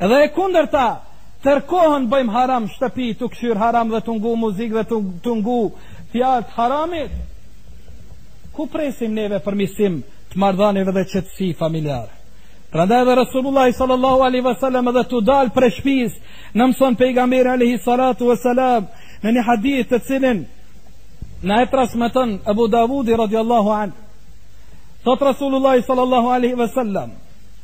Dhe e kundërta, tërë kohën bojmë haram shtëpi, tu kshyr haram dhe tu ngu muzikë dhe tu, tu ngu fjalë të haramit. Ku presim neve përmirësim të marrëdhënieve dhe qetësi familjare? Prandaj edhe Resulullah sallallahu alaihi wasallam edhe tu dal prej shpis, na mëson pejgamberi alaihi salatu wasalam në një hadith të cilin na e transmeton Abu Davudi radhiyallahu anh. Thot Resulullah sallallahu alaihi wasallam,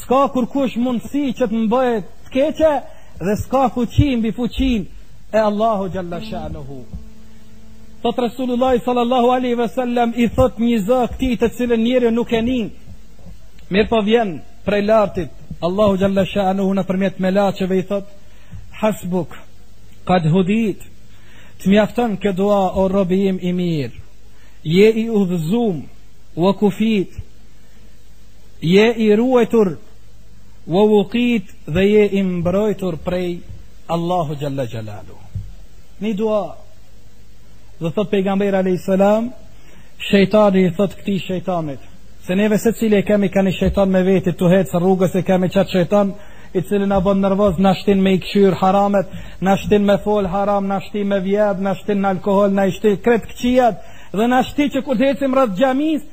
S'ka kurkush mundësi që të m'bëjë të keqe dhe s'ka fuqi mbi fuqin e Allahu Gjalla Shanuhu. Thot Rasulullah sallallahu alaihi wasallam i thot një za këtij të cilën njeriu nuk e nin. Mirëpo vjen prej lartit. Allahu xhalla shanuhu nëpërmjet melaqeve i thot hasbuk qad hudit. Të mjafton kjo dua o rob im i mirë. Je i udhëzum wa kufit. Je i ruajtur Wa wukit dhe je i mbrojtur prej Allahu Gjalla Gjallalu Një dua Dhe thot pejgamber a.s. Shejtani i thot këti shejtanit Se neve secili e kemi ka nji shejtan me veti Tu hec rrugës e kemi qatë shejtan I cili na bon nervoz na shtin me i kshyr haramet Na shtin me fol haram Na shtin me vjedh Na shtin në alkohol Na shtin krejt të këqijat Dhe na shtin që kur të hecim rreth xhamis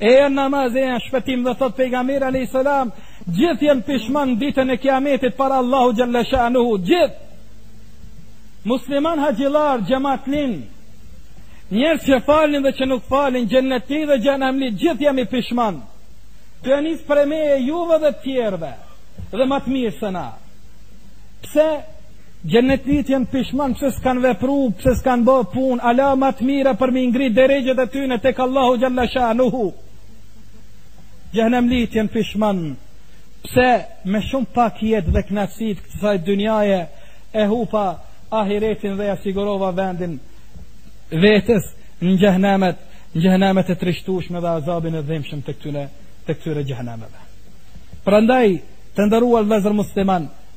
Eja n'namaz eja n'shpëtim dhe thot pejgamberi alayhis salam, gjithë janë pishman ditën e Kiametit para Allahu xhalla shanuhu, gjithë. Musliman haxhillar, xhematlinj, njerëz që falin dhe që nuk falin, xhenetli dhe xhenemli, gjithë jemi pishman. Tu ja nis prej meje e juve dhe të tjerëve dhe ma të mirë se na. Pse Xhenetlitë janë pishman pse s'kanë vepru, pse s'kanë ba punë, ala ma të mira për me i ngri derexhet e tyne tek Allahu Gjalla Shanuhu. Xhenemlitë janë pishman pse me shumë pak jetë dhe knaqsit kësaj dynjaje e hupa ahiretin dhe ja sigurova vendin vetës në xhehnemet, në xhehnemet e trishtushme dhe azabin e dhimshëm të këtyre, të këtyre xhehnemeve. Prandaj, të nderuar vllezër musliman,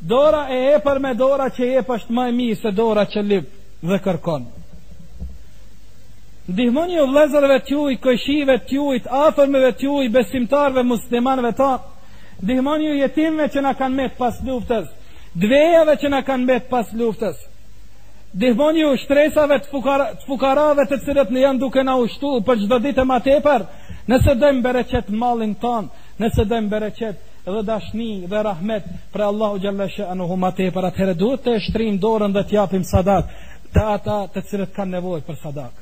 Dora e epër me dora që jep është ma e mirë se dora që lip dhe kërkon. Ndihmoni ju vëllezërve t'juj, kojshive t'juj, t'afërmëve t'juj, besimtarëve muslimanëve tonë. Ndihmoni ju jetimëve që na kanë met pas luftës, t'vejave që na kanë mbet pas luftës. Ndihmoni ju shtresave të, fukara, të fukarave të cilët na janë duke na u shtu për çdo ditë e ma tepër, nëse dojmë bereqet malin tonë, Nëse dojmë bereqet dhe dashni dhe rahmet prej Allahu xhalla shë anuhu ma tepër atëherë duhet të shtrijmë dorën dhe të japim sadak te ata të cilët kanë nevojë për sadak.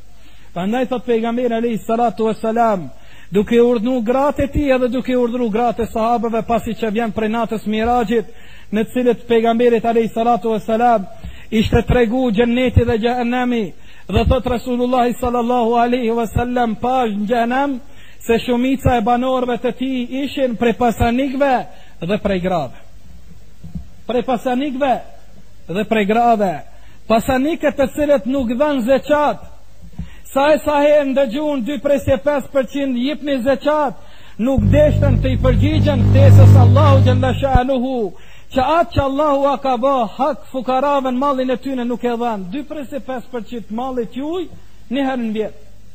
Prandaj thot pejgamberi alayhi salatu wassalam duke urdhnu gratë e tij edhe duke urdhnu gratë e sahabëve pasi që vjen prej natës Miraxhit në të cilën pejgamberit alayhi salatu wassalam ishte tregu xheneti dhe xhehenemi dhe thot Rasulullah sallallahu alaihi wasallam pash në xhehenem se shumica e banorëve të tij ishin prej pasanikëve dhe prej grave. Prej pasanikëve dhe prej grave, pasanikët të cilët nuk dhanë zeqat, sa e sa herë ndëgjun 2.5% jipni zeqat, nuk deshtën të i përgjigjen kërkesës Allahu xhelle shanuhu, që atë që Allahu e ka bo, hak fukarave në mallin e tyne nuk e dhanë, 2.5% mallit tuj, njëherë në vjetë.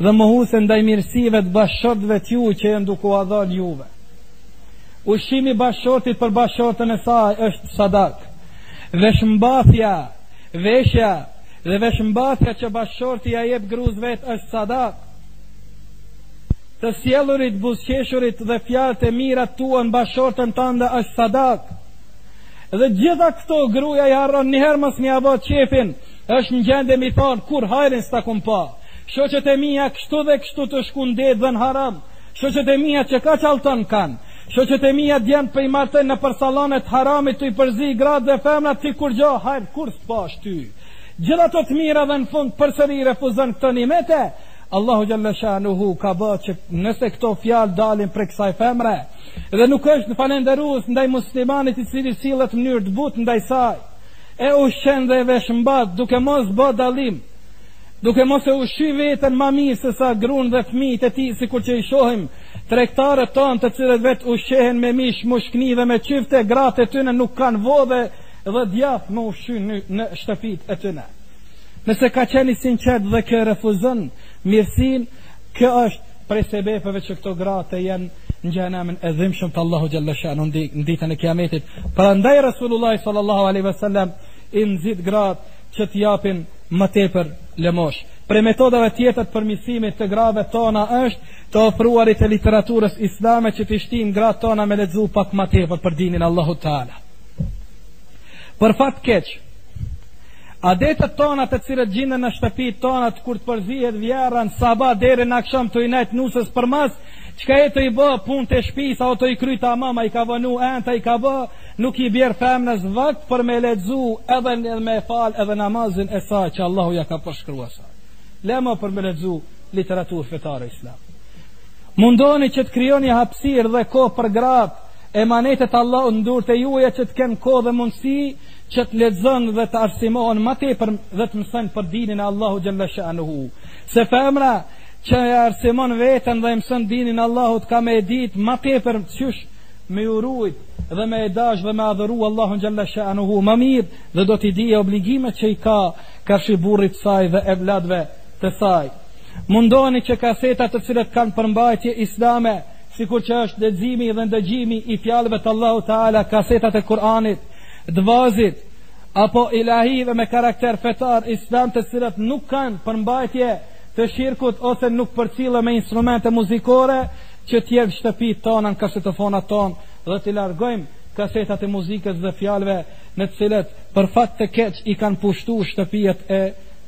dhe mohuse ndaj mirësive të bashkëshortëve tuj që janë duke u dhënë juve. Ushqimi bashkëshortit për bashkëshortën e saj është sadak. Veshmbathja, veshja dhe veshmbathja që bashkëshorti ja jep grus vet është sadak. Të sjellurit, buzëqeshurit dhe fjalët e mira t'ia thuan bashkëshortes tënde është sadak. Dhe gjitha këto gruaja i harron një herë mos mi avo çefin. Është në gjendje me thonë kurr hajrin s'ta kum pa. Shoqet e mia kështu dhe kështu të shkun edhe në haram. Shoqet e mia kaq e kaq allton kanë. Shoqet e mia djemtë po i martojn nëpër sallonet haramit t'i përzi gratë dhe femrat ti kurrgjo hajr kurr s'pash ty. Gjitha ato të mira dhe në fund përsëri refuzon këto nimete. Allahu Xhelle Shanuhu ka bë që nëse këto fjalë dalin prej kësaj femre dhe nuk është falenderuse ndaj muslimanit i cili sillet në mënyrë të but ndaj saj. e ushqen dhe e veshmbat duke mos ba dallim, duke mos e ushqy veten ma mirë se sa grun dhe fëmijët e tij, sikur që i shohim tregtarët tanë, të cilët vetë ushqehen me mish, mushkni dhe me qyfte, gratë e tyne nuk kanë vodhe dhe djathë me ushqy në shtëpitë e tyne. Nëse ka qenë i sinqert dhe kjo e refuzon mirësinë, kjo është prej sebepeve që këto gratë janë në xhehenemin e dhimbshëm të Allahu xhalla shanu në ditën e kiametit. Prandaj Resulullah sallallahu alaihi wasallam i nxit grat që të japin ma tepër lëmosh. Prej metodave tjetra të përmirësimit të grave tona është të ofruarit e literaturës islame që t'i shtim grat tona me lexu pak ma tepër për dinin e Allahu taala. Për fat keq, Adetet tona të cilat gjinden në shtëpit tona kur të përzihet vjehrra, sabah deri në aksham t'i rrin nuses përmas, Çka je tu i ba punët e shpisë a o tu i kry tamam a i ka vnu enët a i ka ba nuk i bje femnës vakt për me lexu edhe në me fal edhe namazin e saj që Allahu ja ka përshkru asaj le më për me lexu literaturë fetare islam mundoni që të krijoni hapësirë dhe kohë për gratë emanetet e Allahut në durt e juja që të kenë kohë dhe mundësi që të lexojnë dhe të arsimohen ma tepër dhe të mësojnë për dinin e Allahut xhele shanuhu se femra që e arsimon veten dhe e mëson dinin e Allahut ka me e dit ma tepër qysh me ju rujt dhe me e dash dhe me adhuru Allahun xhele shanuhu ma mirë dhe do t'i dijë obligimet që i ka karshi burrit saj dhe evladve të saj mundoni që kasetat të cilat kanë përmbajtje islame sikur që është leximi dhe ndëgjimi i fjalëve të Allahut Teala kasetat e Kur'anit vazit apo ilahive me karakter fetar islam të cilat nuk kanë përmbajtje të shirkut ose nuk përcillen me instrumente muzikore që të jenë n'shtëpitë tona në kasetofonat tonë dhe t'i largojmë kasetat e muzikës dhe fjalëve në të cilat për fat të keq i kanë pushtu shtëpijat e,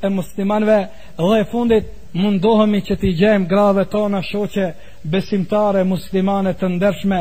e muslimanve dhe e fundit mundohemi që t'i gjejmë grave tona shoqe besimtare muslimane të ndershme